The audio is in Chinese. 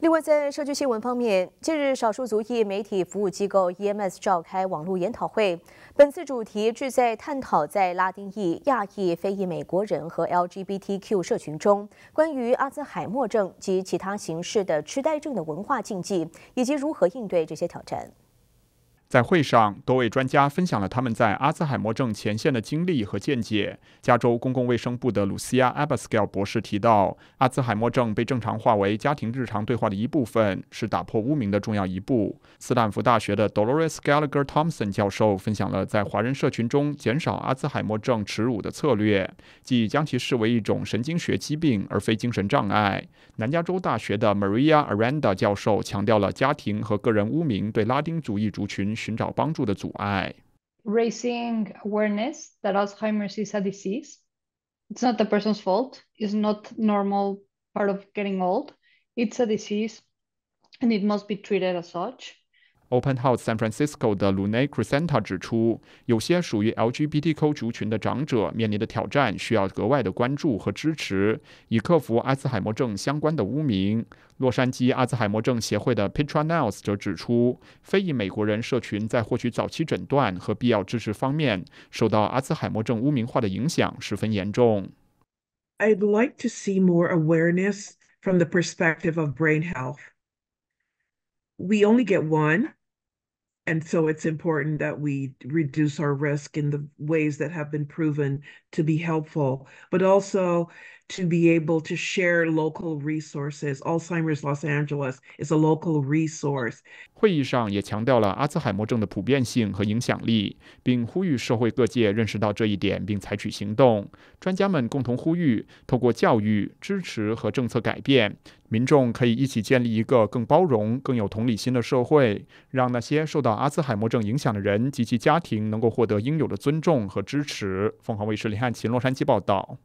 另外，在社区新闻方面，近日少数族裔媒体服务机构 EMS 召开网络研讨会，本次主题旨在探讨在拉丁裔、亚裔、非裔美国人和 LGBTQ 社群中，关于阿兹海默症及其他形式的痴呆症的文化禁忌，以及如何应对这些挑战。在会上，多位专家分享了他们在阿兹海默症前线的经历和见解。加州公共卫生部的鲁西亚·阿巴斯盖尔博士提到，阿兹海默症被正常化为家庭日常对话的一部分，是打破污名的重要一步。斯坦福大学的 Dolores Gallagher Thompson 教授分享了在华人社群中减少阿兹海默症耻辱的策略，即将其视为一种神经学疾病而非精神障碍。南加州大学的 Maria Aranda 教授强调了家庭和个人污名对拉丁族裔族群。寻找帮助的阻碍。Raising awareness that Alzheimer's is a disease. It's not the person's fault. It's not normal part of getting old. It's a disease, and it must be treated as such. Open House San Francisco 的 Lune Crescenta 指出，有些属于 LGBTQ 族群的长者面临的挑战需要格外的关注和支持，以克服阿兹海默症相关的污名。洛杉矶阿兹海默症协会的 Petra Niles 则指出，非裔美国人社群在获取早期诊断和必要支持方面，受到阿兹海默症污名化的影响十分严重。I'd like to see more awareness from the perspective of brain health. We only get one. And so it's important that we reduce our risk in the ways that have been proven to be helpful, but also to be able to share local resources. Alzheimer's Los Angeles is a local resource. 会议上也强调了阿兹海默症的普遍性和影响力，并呼吁社会各界认识到这一点并采取行动。专家们共同呼吁，透过教育、支持和政策改变，民众可以一起建立一个更包容、更有同理心的社会，让那些受到阿兹海默症影响的人及其家庭能够获得应有的尊重和支持。凤凰卫视李汉琴洛杉矶报道。